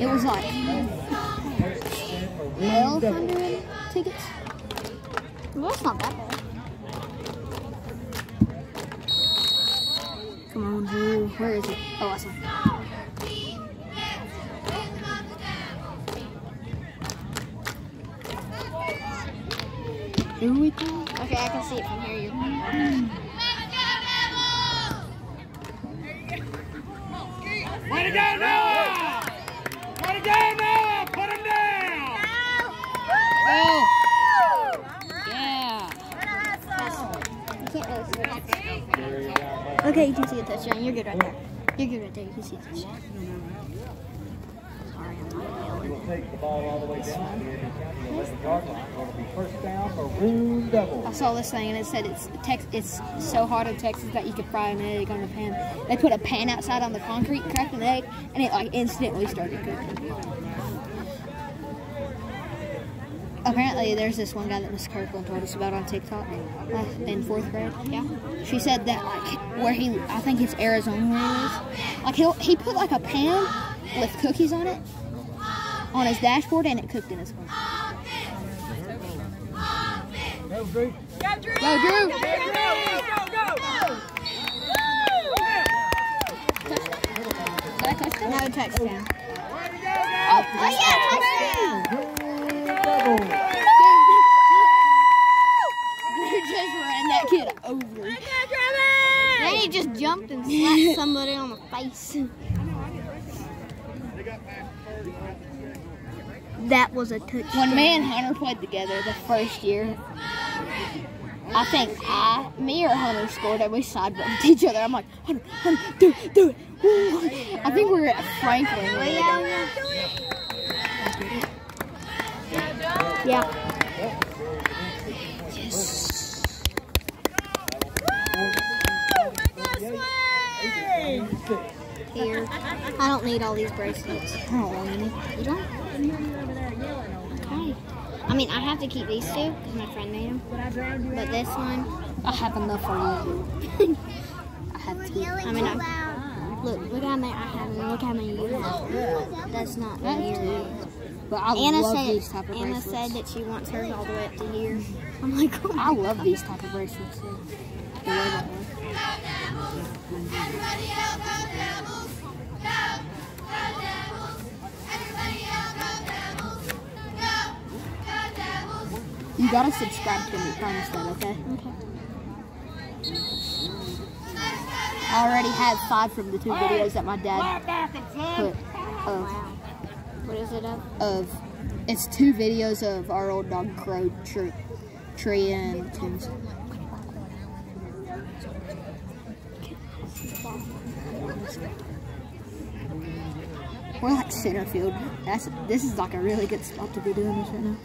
It was like 1,200 tickets. Well, that's not that bad. Come on, Drew. Where is it? Oh, I saw Here we go. Okay, I can see it from here. You. Way to go, Noah! Okay, you can see a touchdown. You're good right there. You're good right there. You can see a touchdown. Sorry, I'm not yelling. Take the ball all the way down to the 11 yard line. It'll be first down for Roon Devils. I saw this thing and it said it's Tex it's so hot in Texas that you could fry an egg on the pan. They put a pan outside on the concrete, cracked an egg, and it like instantly started cooking. Apparently, there's this one guy that Miss Kirkland told us about on TikTok uh, in fourth grade. Yeah, she said that like where he, I think it's Arizona where he is. Like he he put like a pan with cookies on it on his dashboard, and it cooked in his car. Go, Drew. Go Drew! That touchdown? No touchdown. Oh, yeah, touchdown! Roon Devils. Drew just ran that kid over. Then he just jumped and slapped somebody on the face. That was a touchdown. When me and Hunter played together the first year, I think I, me or Hunter scored and we side buttoned each other. I'm like, Hunter, Hunter, do it, do it. Woo. I think we were at Franklin. when we Yeah, yeah. Yeah. Here. I don't need all these bracelets. I don't want any. You don't? Okay. I mean, I have to keep these two because my friend made them. But this one, I have enough for you. I have two. I mean, I, look, look how many I have and look how many you have. That's not near. But I Anna love said, these type of Anna bracelets. said that she wants hers all the way up to here. I'm like, oh I love these type of bracelets. too. The way that one. You gotta subscribe to me, promise that, okay? Okay. I already have five from the two videos that my dad Flat back him, son! put of, What is it of? of it's two videos of our old dog Crow, Tree, Tree and Tim's. We're like center field. That's this is like a really good spot to be doing this right now.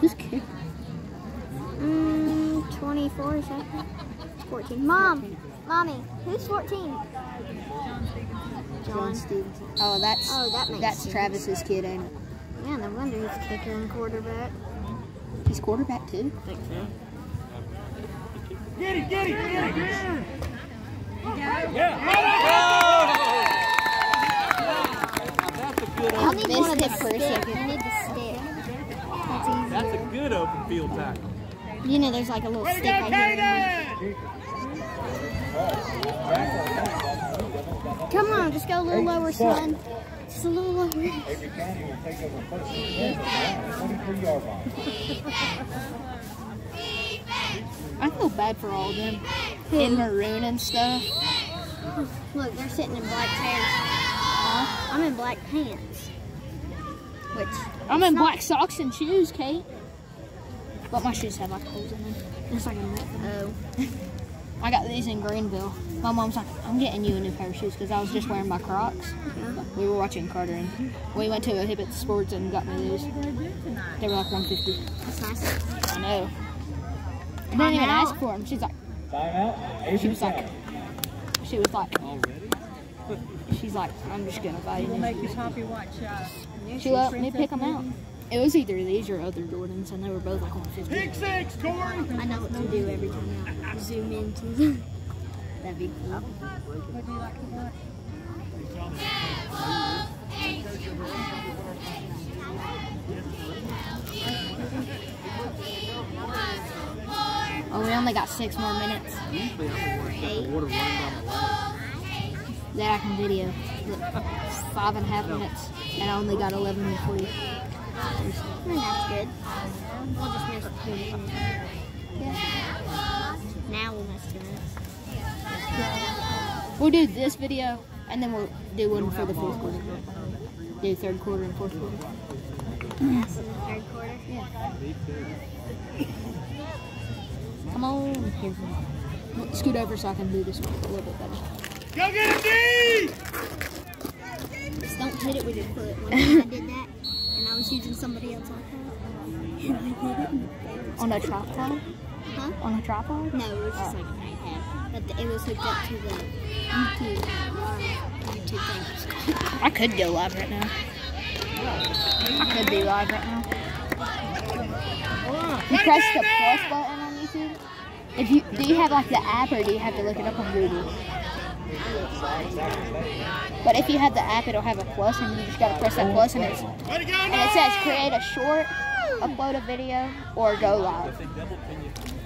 Just kick. Mm, 24 seconds. 14. Mom! Mommy, who's 14? John John. Stevenson. Oh, that's Oh, that makes that's sense. Travis's kid, ain't it? Yeah, no wonder he's kicker and quarterback. He's quarterback too. I think so. Get it, get it, get it! Yeah! I missed one it for a second. I need the stick. That's easier. That's a good open field tackle. You know, there's like a little Way stick right here. Come on, just go a little lower, son. Just a little lower. Avery County will take over first and 10 at the 23 yard line. I feel bad for all of them in maroon and stuff. Look, they're sitting in black pants. I'm in black pants. Which, I'm in black socks and shoes, Kate. But my shoes have like holes in them. It's like a net. oh. I got these in Greenville. My mom's like, I'm getting you a new pair of shoes because I was just wearing my Crocs. We were watching Carter and we went to a Hibbett Sports and got me these. They were like 150. That's nice. I know. I didn't even ask for them. She's like, Timeout. she was like, she was like, she's like, I'm just gonna buy you. We'll these make you shoes." happy watch uh, She let me pick them out. It was either these or other Jordans, and they were both like 150. Pick six, Corey! I know what to do every time I zoom into them. That'd be cool. What do you like to watch? Oh, we only got six more minutes. Usually I'm the one that the water running down the leg. that I can video. Five and a half minutes, and I only got 11 and 40. And that's good. We'll just miss two minutes. Now we'll miss two minutes. We'll do this video, and then we'll do one for the fourth quarter. Do third quarter and fourth quarter. The third quarter. Yeah. Come on. Here. Scoot over so I can do this one a little bit better. Go get him, D! Just don't hit it with your foot. One time I did that, and I was using somebody else's iPad. And I hit it. On a tripod? Huh? On a tripod? No, it was just like an iPad. But the, it was hooked up to the YouTube, uh, YouTube thing. I could go live right now. I could be live right now. You press the plus button on YouTube. If you do you have like the app or do you have to look it up on Google? But if you have the app, it'll have a plus, and you just gotta press that plus, and it's Way to go, and it says create a short, upload a video, or go live.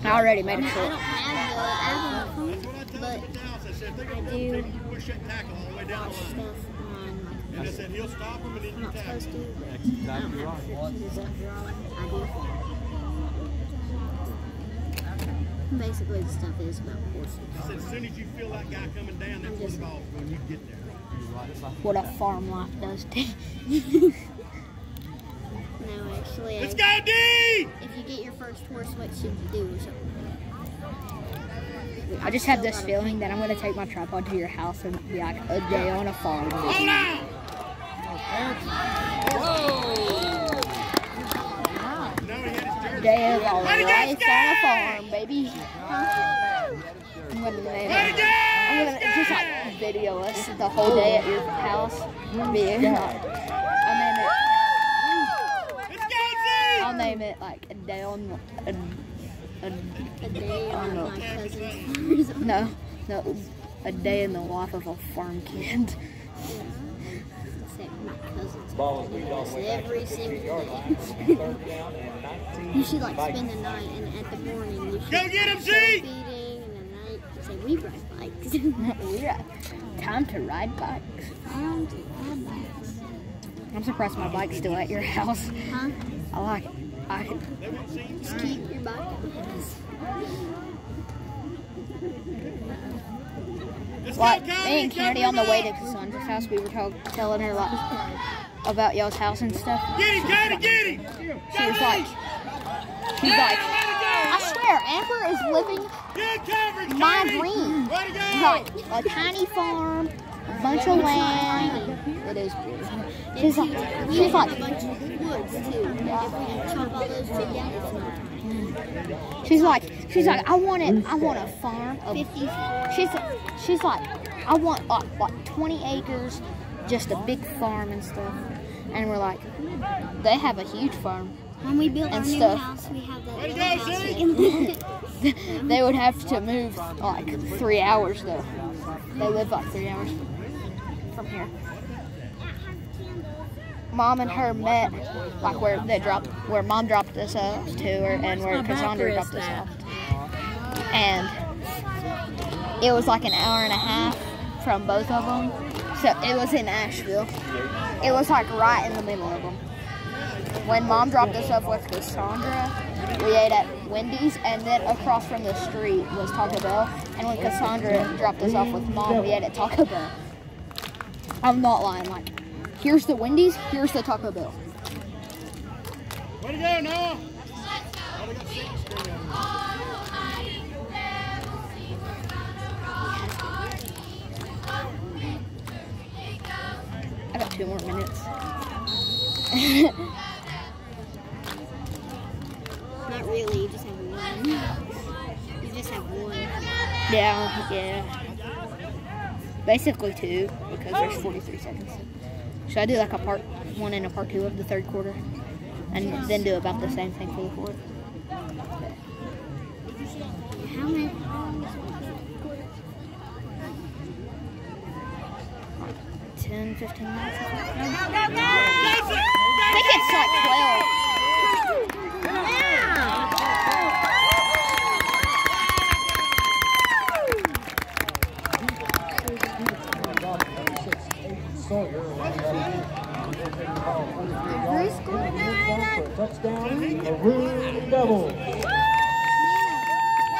I already made a I short. don't have the app on my phone, but I said, they're I gonna do push that tackle all the way down watch the line. stuff And I said, he'll stop him and then I'm you not tackle. supposed to, but I don't have restrictions after all. I do. Basically, the stuff is about horses. I said, as soon as you feel that guy coming down, that's where the ball when you get there. What a farm life does to No, actually, Let's I, go, D! if you get your first horse, what should you do or something? I just have this feeling that I'm gonna take my tripod to your house and be like a day on a farm. Hold on! No, he had his jersey. Day of a Way to go, life on a farm, baby. I'm gonna, Way to I'm go! gonna just like video us the whole day at your house. Being like, I'll name it. I'll name it like a day on a, a A day on my cousin's farm. no no a day in the life of a farm kid. Say my cousin's Ball is farm. lead all the way back to Every single day. line. Third down and 19. You should like spend the night and at the morning you should Go get him, Z! feeding and at night say we ride bikes. yeah, time to ride bikes. Time to ride bikes. I'm surprised my bike's still at your house. Huh? I like I Just keep your bike at the house. Let's like go, me and Kennedy on the way to Cassandra's house. We were told, telling her like about y'all's house and stuff. Get him, Cody, get him! She was like, she's like, I swear, Amber is living Good coverage, my dream. Way to go! Like a tiny farm, a bunch of land. It is beautiful. She's like, We she's have a like, bunch of woods too. If we chop all those trees down, it's not tiny. she's like, she's like, I want it. I want a farm of 50 She's she's like, I want like, like 20 acres, just a big farm and stuff. And we're like, they have a huge farm. When we build our And new stuff. house, we have that little house. Zeke. we can- they would have to move like three hours though. They live like three hours from here. Mom and her met like where they dropped, where mom dropped us off to her, and where Cassandra dropped us off. And it was like an hour and a half from both of them. So it was in Asheville. It was like right in the middle of them. When mom dropped us off with Cassandra, we ate at Wendy's, and then across from the street was Taco Bell. And when Cassandra dropped us off with mom, we ate at Taco Bell. I'm not lying. Like, here's the Wendy's, here's the Taco Bell. Way to go, Noah! I got two more minutes. Not really, you just have one. You just have one. Yeah, yeah. Basically two, because there's 43 seconds. Should I do like a part one and a part two of the third quarter? And then do about the same thing for the fourth? How many? 10, 15 minutes? I think. Jason! I think it's like 12. Double. Way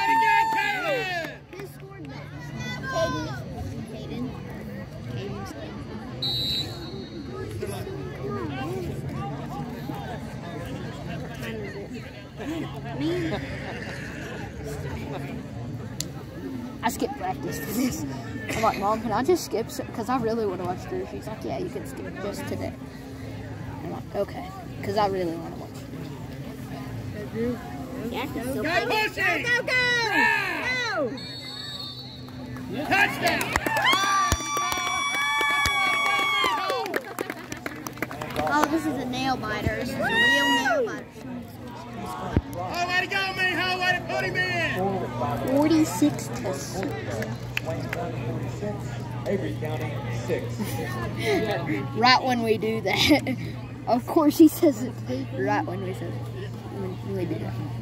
to go, Caleb! Scored that? Caden. Caden. I skipped practice for this. I'm like, Mom, can I just skip? Because I really want to watch Drew. She's like, Yeah, you can skip just today. I'm like, Okay. Because I really want to watch. Yeah, Go, so Bushy! Go, go! Yeah! Go! Touchdown! Oh, this is a nail biter. This is a real nail biter. Oh, way to go, Miho! Way to put him in! 46 to 6. 46, Avery County 6. Right when we do that. of course, he says it right when we say it.